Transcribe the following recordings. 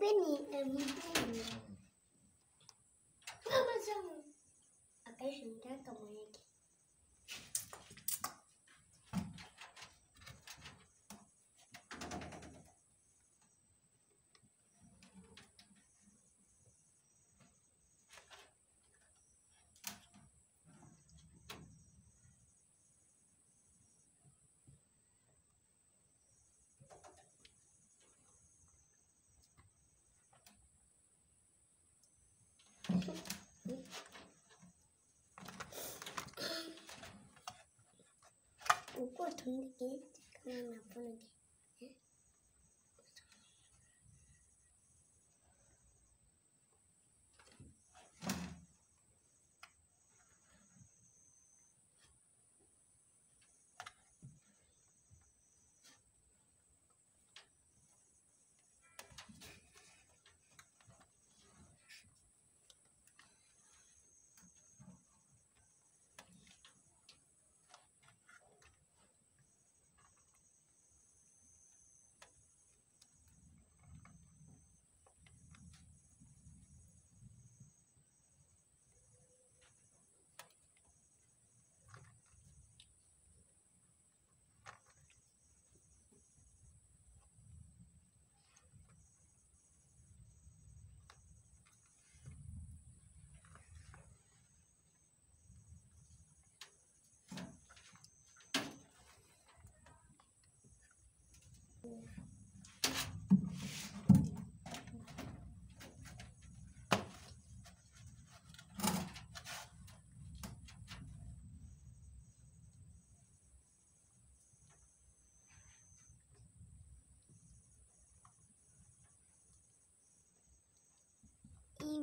bini ɗari biyu ne. Kuma zan a ƙarshen ta kamar yake. 웃고 돈 느낌? 그냥 나쁘는 게.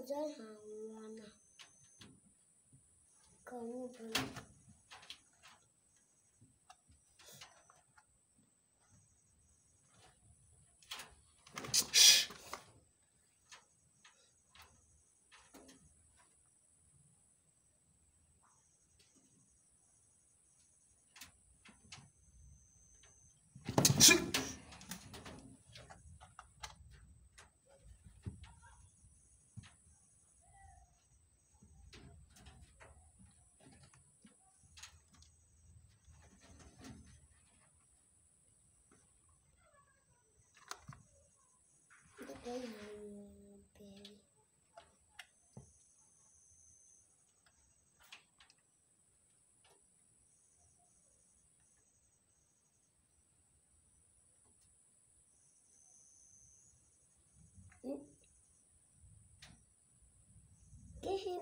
真好玩呢，可不呗。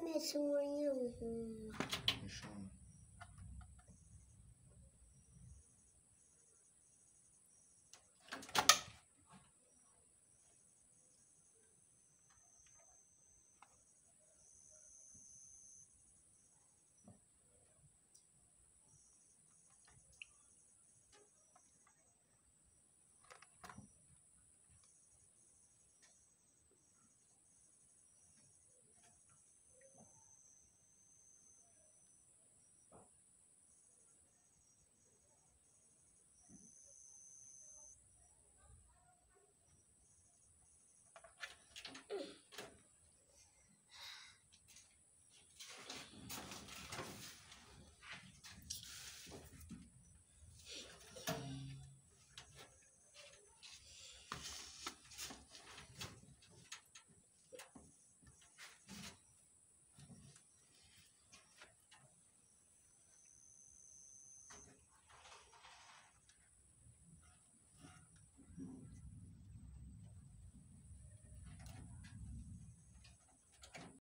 没吃过硬烘吗？